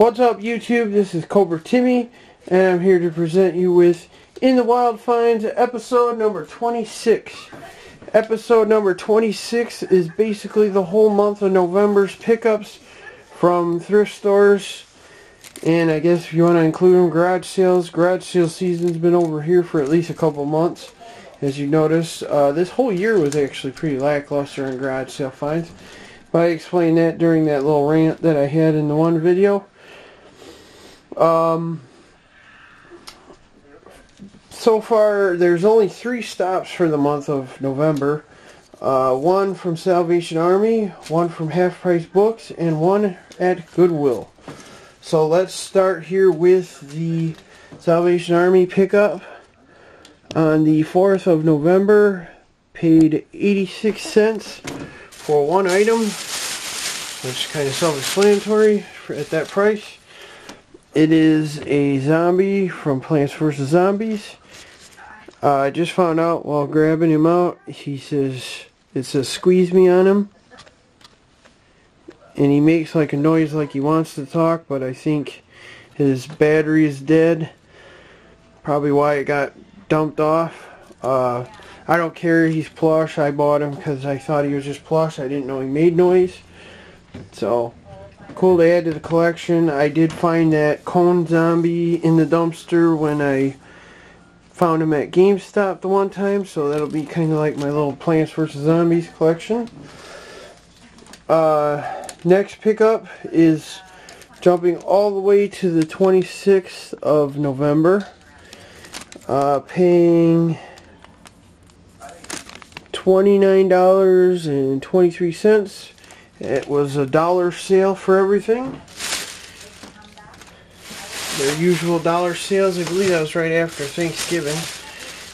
What's up YouTube? This is Cobra Timmy and I'm here to present you with In the Wild Finds episode number 26. Episode number 26 is basically the whole month of November's pickups from thrift stores and I guess if you want to include them, garage sales. Garage sale season's been over here for at least a couple months as you notice. Uh, this whole year was actually pretty lackluster in garage sale finds. But I explained that during that little rant that I had in the one video. Um, so far, there's only three stops for the month of November. Uh, one from Salvation Army, one from Half Price Books, and one at Goodwill. So let's start here with the Salvation Army pickup. On the 4th of November, paid 86 cents for one item, which is kind of self-explanatory at that price. It is a zombie from Plants vs. Zombies. Uh, I just found out while grabbing him out, he says, it says squeeze me on him. And he makes like a noise like he wants to talk, but I think his battery is dead. Probably why it got dumped off. Uh, I don't care, he's plush. I bought him because I thought he was just plush. I didn't know he made noise. So, cool to add to the collection. I did find that cone zombie in the dumpster when I found him at GameStop the one time, so that'll be kind of like my little Plants vs. Zombies collection. Uh, next pickup is jumping all the way to the 26th of November. Uh, paying $29.23 it was a dollar sale for everything. Their usual dollar sales, I believe that was right after Thanksgiving.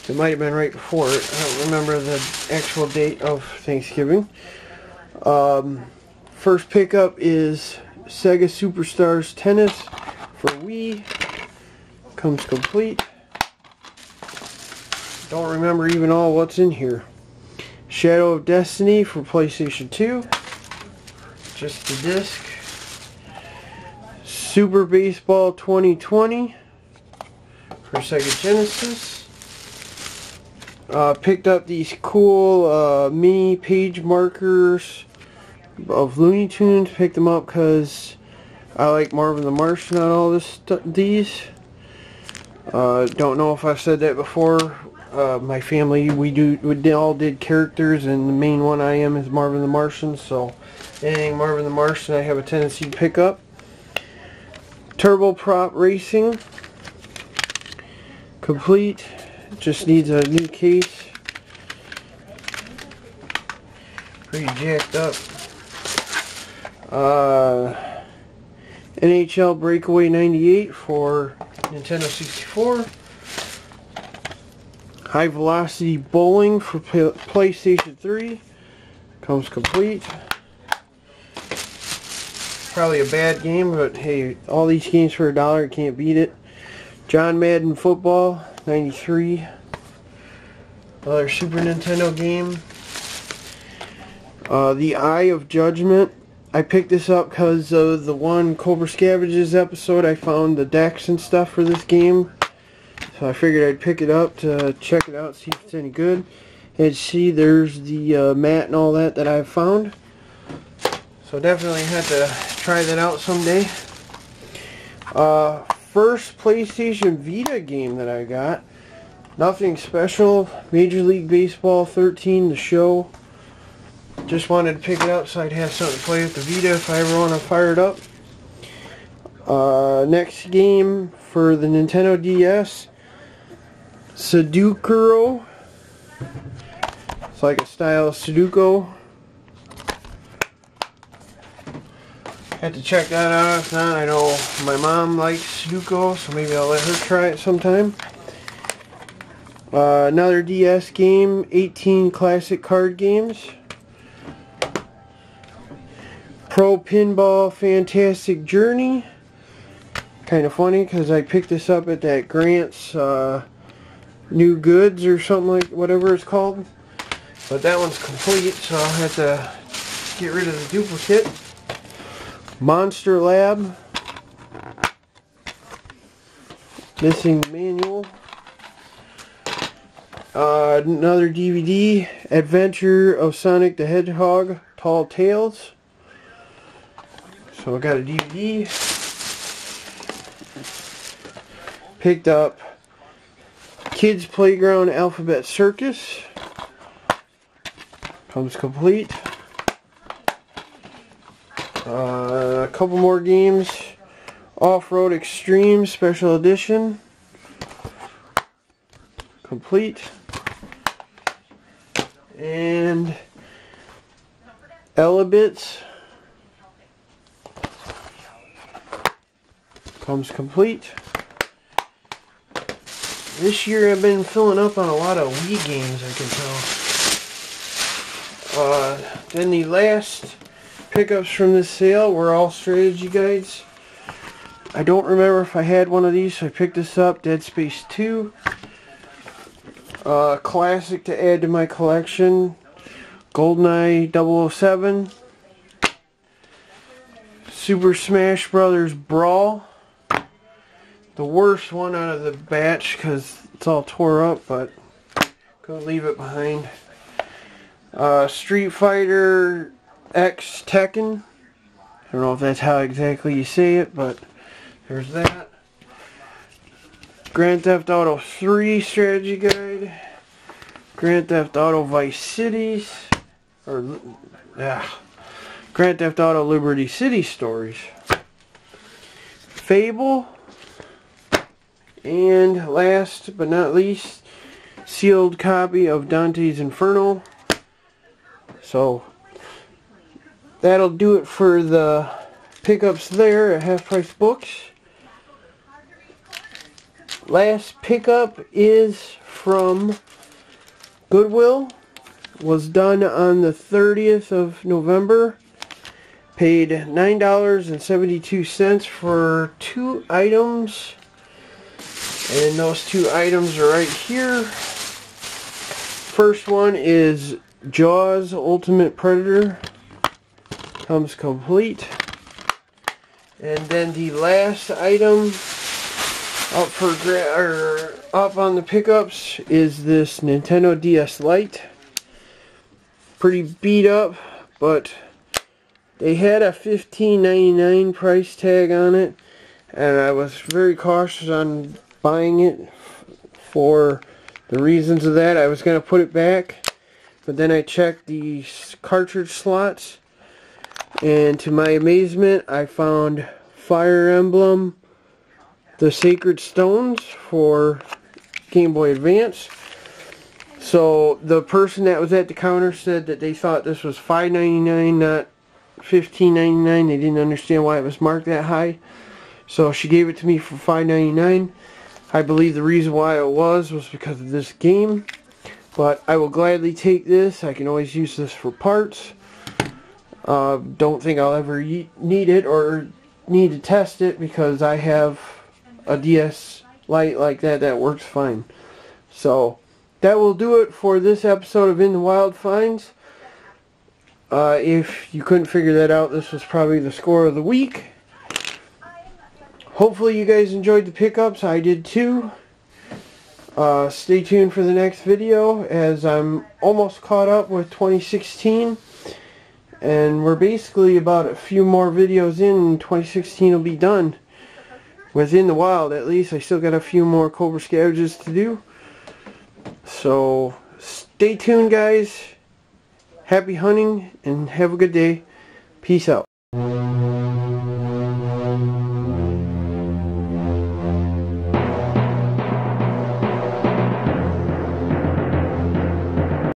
It might have been right before it. I don't remember the actual date of Thanksgiving. Um, first pickup is Sega Superstars Tennis for Wii. Comes complete. Don't remember even all what's in here. Shadow of Destiny for PlayStation 2 just the disc. Super Baseball 2020 for Sega Genesis. Uh, picked up these cool uh, mini page markers of Looney Tunes. Picked them up because I like Marvin the Martian on all this these. Uh, don't know if I've said that before. Uh, my family, we do we all did characters, and the main one I am is Marvin the Martian. So anything Marvin the Martian I have a tendency to pick up. Turbo Prop Racing. Complete. Just needs a new case. Pretty jacked up. Uh, NHL Breakaway 98 for Nintendo 64. High Velocity Bowling for PlayStation 3. Comes complete probably a bad game, but hey, all these games for a dollar, can't beat it. John Madden Football, 93. Another Super Nintendo game. Uh, the Eye of Judgment. I picked this up because of the one Cobra Scavenges episode. I found the decks and stuff for this game. So I figured I'd pick it up to check it out, see if it's any good. And see, there's the uh, mat and all that that I've found. So definitely had to try that out someday. Uh, first PlayStation Vita game that I got. Nothing special. Major League Baseball 13, the show. Just wanted to pick it up so I'd have something to play with the Vita if I ever want to fire it up. Uh, next game for the Nintendo DS. Sudoku. It's like a style of Sudoku. Have to check that out. If not, I know my mom likes Sudoku, so maybe I'll let her try it sometime. Uh, another DS game, 18 classic card games. Pro Pinball Fantastic Journey. Kind of funny because I picked this up at that Grant's uh, New Goods or something like whatever it's called. But that one's complete, so I'll have to get rid of the duplicate. Monster Lab. Missing manual. Uh, another DVD, Adventure of Sonic the Hedgehog, Tall Tales. So I got a DVD. Picked up Kids Playground Alphabet Circus. Comes complete. Uh, a couple more games. Off-Road Extreme Special Edition. Complete. And Elebits. Comes complete. This year I've been filling up on a lot of Wii games, I can tell. Uh, then the last pickups from this sale were all strategy guides. I don't remember if I had one of these, so I picked this up, Dead Space 2. Uh, classic to add to my collection, GoldenEye 007. Super Smash Brothers Brawl. The worst one out of the batch because it's all tore up, but go leave it behind. Uh, Street Fighter X Tekken. I don't know if that's how exactly you say it, but there's that. Grand Theft Auto 3 strategy guide. Grand Theft Auto Vice Cities. Or, yeah. Grand Theft Auto Liberty City stories. Fable. And last but not least, sealed copy of Dante's Inferno. So, that'll do it for the pickups there at Half Price Books. Last pickup is from Goodwill. Was done on the 30th of November. Paid $9.72 for two items. And those two items are right here. First one is Jaws Ultimate Predator. Comes complete. And then the last item up for or up on the pickups is this Nintendo DS Lite. Pretty beat up, but they had a $15.99 price tag on it, and I was very cautious on buying it for the reasons of that. I was going to put it back, but then I checked the cartridge slots, and to my amazement, I found Fire Emblem the Sacred Stones for Game Boy Advance. So the person that was at the counter said that they thought this was $5.99, not $15.99. They didn't understand why it was marked that high. So she gave it to me for $5.99. I believe the reason why it was was because of this game. But I will gladly take this. I can always use this for parts. Uh, don't think I'll ever need it or need to test it because I have a DS Lite like that that works fine. So that will do it for this episode of In the Wild Finds. Uh, if you couldn't figure that out, this was probably the score of the week. Hopefully you guys enjoyed the pickups. I did too. Uh, stay tuned for the next video as I'm almost caught up with 2016 and we're basically about a few more videos in 2016 will be done. Within the wild at least. I still got a few more cobra scavenges to do. So stay tuned guys. Happy hunting and have a good day. Peace out